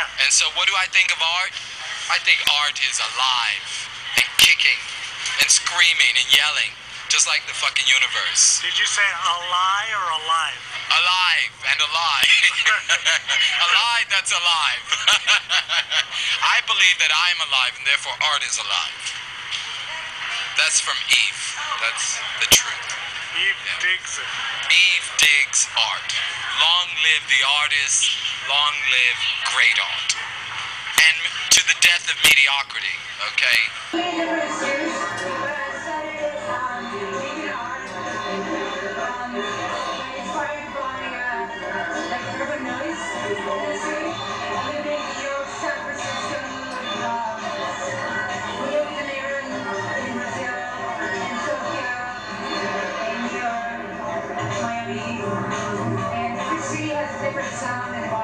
Yeah. And so, what do I think of art? I think art is alive and kicking and screaming and yelling, just like the fucking universe. Did you say a lie or alive? Alive and alive. alive that's alive. I believe that I am alive and therefore art is alive. That's from Eve. That's the truth. Eve Yeah. digs it. Eve digs art. Long live the artist, great. And to the death of mediocrity, okay? Different sound and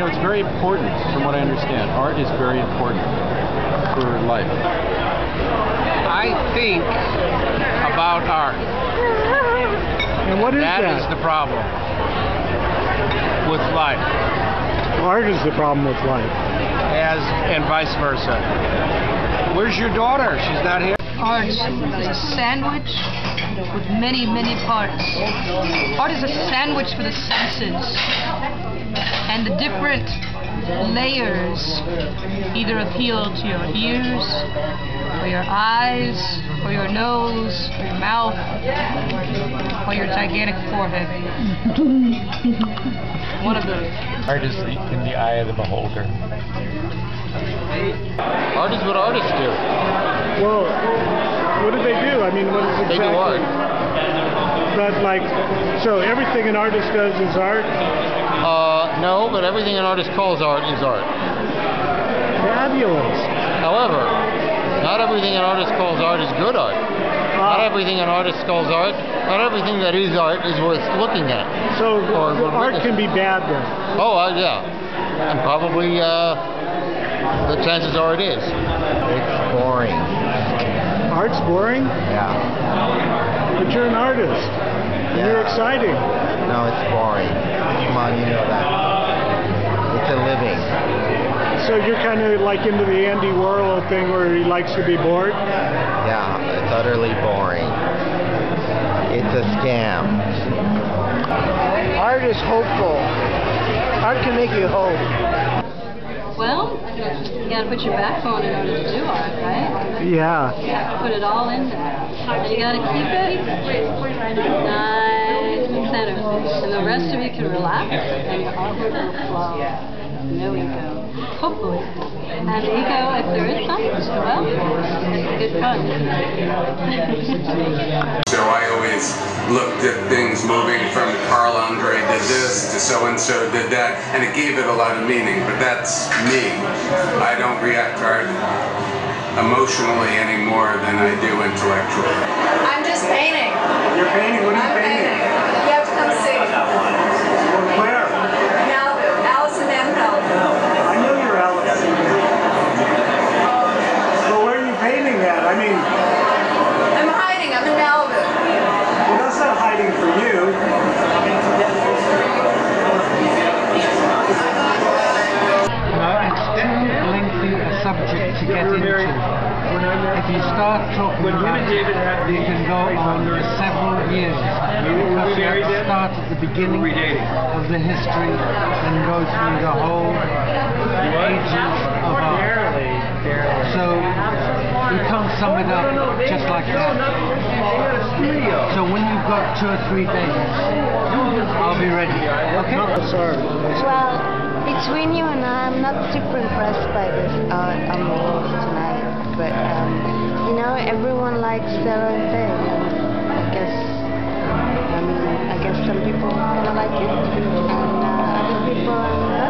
know, it's very important, from what I understand. Art is very important for life. I think about art. And what is That that? is the problem with life, Art is the problem with life. as and vice versa. Where's your daughter? She's not here. Art is a sandwich with many, many parts. Art is a sandwich for the senses. And the different layers either appeal to your ears, or your eyes, or your nose, or your mouth, or your gigantic forehead. One of those. Art is in the eye of the beholder. Art is what artists do. Well, what do they do? I mean, what is They do art. But like, so everything an artist does is art. Uh, no, but everything an artist calls art is art. Fabulous. However, not everything an artist calls art is good art. Not Uh, everything an artist calls art, not everything that is art is worth looking at. so or art can be bad then. Oh, uh, yeah. And probably uh, the chances are it is. It's boring. Art's boring, Yeah. but you're an artist. And You're exciting. No, it's boring. Come on, you know that. It's a living. So you're kind of like into the Andy Warhol thing where he likes to be bored. Yeah, it's utterly boring. It's a scam. Art is hopeful. Art can make you hope. Well, you gotta put your backbone in order to do art, right? Yeah. You have to put it all in there. And you gotta keep it nice and centered. And the rest of you can relax and your art will flow. No ego. Hopefully. And ego, if there is some, well, it's good fun. So I always looked at things moving from Carl Andre did this to so and so did that, and it gave it a lot of meaning. But that's me. I don't react to art emotionally any more than I do intellectually. I'm just painting. You're painting. What are I'm painting. painting? Subject to get into. If you start talking about it, you can go on for several years. Because you have to start at the beginning of the history and go through the whole ages of art. So you can't sum it up just like that. So when you've got two or three days, I'll be ready. Okay? Well, between you and I, I'm not super impressed by this the walls tonight. But, um, you know, everyone likes their own thing. I guess, I mean, I guess some people are gonna like it, and uh, other people